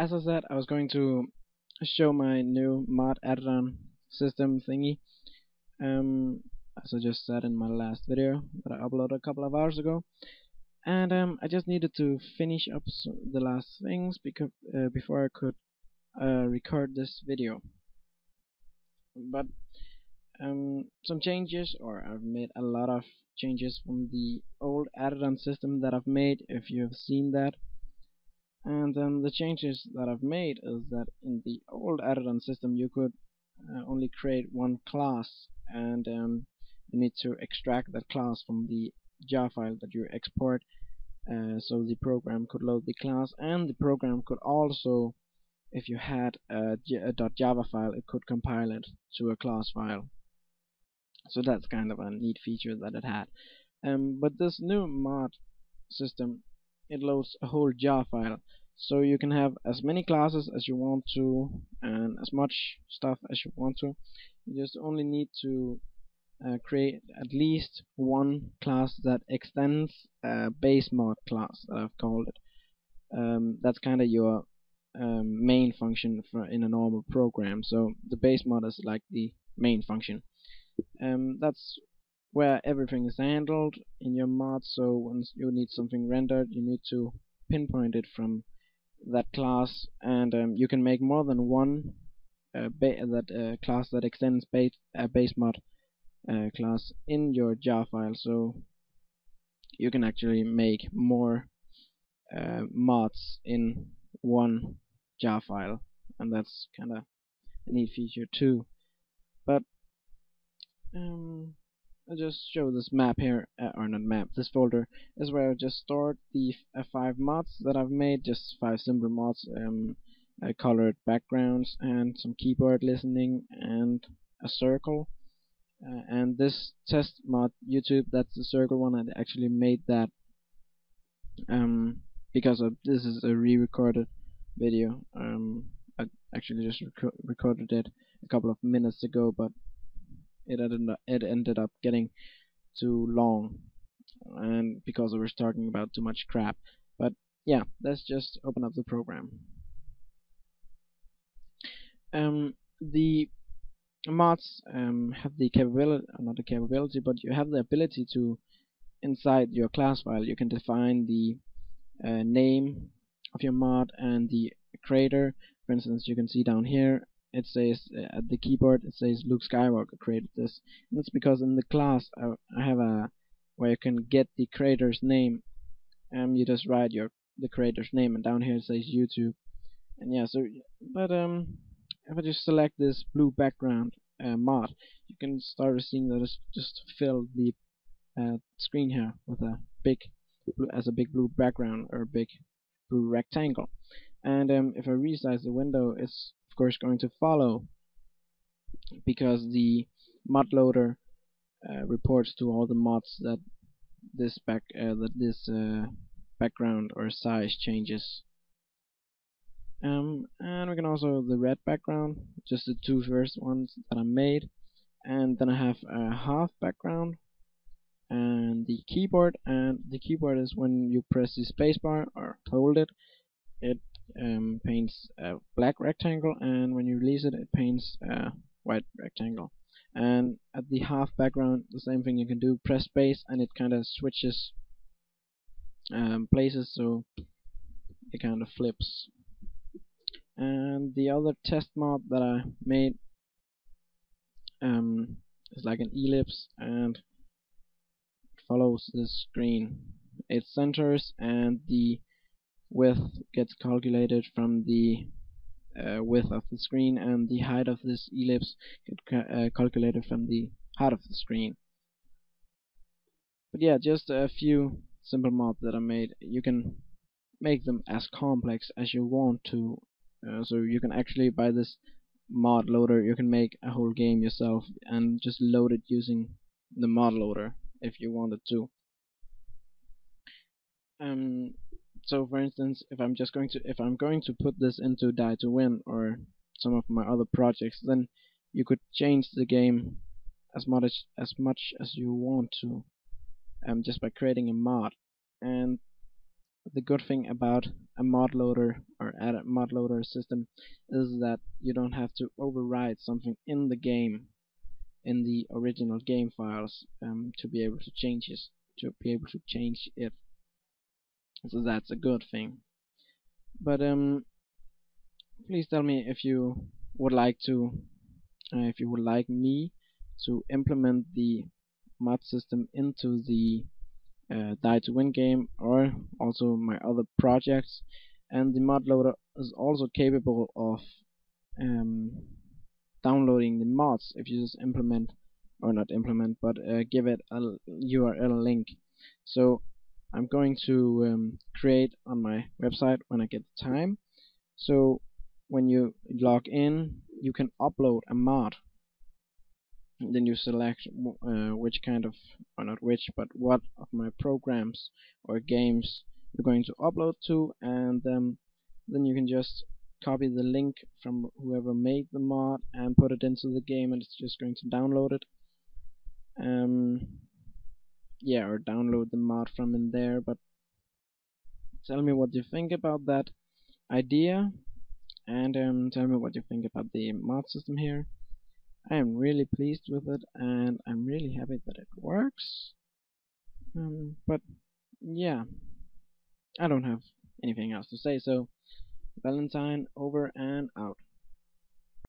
as I said, I was going to show my new mod add-on system thingy. Um, as I just said in my last video that I uploaded a couple of hours ago. And um, I just needed to finish up the last things because uh, before I could uh, record this video. But um, some changes, or I've made a lot of changes from the old add-on system that I've made, if you have seen that. And um, the changes that I've made is that in the old add-on system you could uh, only create one class and um, you need to extract that class from the jar file that you export. Uh, so the program could load the class and the program could also if you had a, a .java file it could compile it to a class file. So that's kind of a neat feature that it had. Um, but this new mod system it loads a whole jar file. So you can have as many classes as you want to and as much stuff as you want to. You just only need to uh, create at least one class that extends a base mod class that I've called it. Um, that's kind of your um, main function for in a normal program. So the base mod is like the main function. Um, that's where everything is handled in your mod so once you need something rendered you need to pinpoint it from that class. And um, you can make more than one uh, that uh, class that extends base, uh, base mod uh, class in your jar file. So you can actually make more uh, mods in one jar file. And that's kinda a neat feature too. But um, I'll just show this map here, uh, or not map, this folder is where I just stored the uh, five mods that I've made, just five simple mods, um, uh, colored backgrounds and some keyboard listening and a circle. Uh, and this test mod YouTube that's the circle one I actually made that um, because of this is a re-recorded video. Um, I actually just rec recorded it a couple of minutes ago but it ended up, it ended up getting too long and because we were talking about too much crap but yeah let's just open up the program um, the mods um, have the capability, uh, not the capability, but you have the ability to, inside your class file, you can define the uh, name of your mod and the creator. For instance, you can see down here, it says uh, at the keyboard, it says Luke Skywalker created this. And that's because in the class, I, have a where you can get the creator's name, and you just write your the creator's name, and down here it says YouTube. And yeah, so but um if I just select this blue background uh, mod, you can start seeing that it's just filled the uh, screen here with a big blue, as a big blue background or a big blue rectangle. And um, if I resize the window, it's course going to follow because the mod loader uh, reports to all the mods that this back uh, that this uh, background or size changes. Um, and we can also the red background just the two first ones that I made and then I have a half background and the keyboard and the keyboard is when you press the spacebar or hold it it um, paints a black rectangle and when you release it it paints a white rectangle. And at the half background the same thing you can do press space and it kind of switches um, places so it kind of flips. And the other test mod that I made um, is like an ellipse and follows the screen. It centers and the width gets calculated from the uh, width of the screen and the height of this ellipse gets ca uh, calculated from the height of the screen. But yeah just a few simple mods that I made. You can make them as complex as you want to uh, so you can actually by this mod loader you can make a whole game yourself and just load it using the mod loader if you wanted to. Um so for instance if I'm just going to if I'm going to put this into die to win or some of my other projects then you could change the game as much as, as much as you want to um, just by creating a mod. And the good thing about a mod loader or a mod loader system is that you don't have to override something in the game in the original game files um, to be able to change it to be able to change it so that's a good thing. But um please tell me if you would like to uh, if you would like me to implement the mod system into the uh, Die to Win game or also my other projects. And the mod loader is also capable of um, downloading the mods if you just implement or not implement but uh, give it a URL link. So I'm going to um, create on my website when I get the time. So when you log in you can upload a mod. Then you select uh, which kind of or not which but what of my programs or games you're going to upload to and um, then you can just copy the link from whoever made the mod and put it into the game and it's just going to download it. Um, yeah or download the mod from in there but tell me what you think about that idea and um, tell me what you think about the mod system here. I am really pleased with it and I'm really happy that it works. Um, but yeah I don't have anything else to say so Vallentin over and out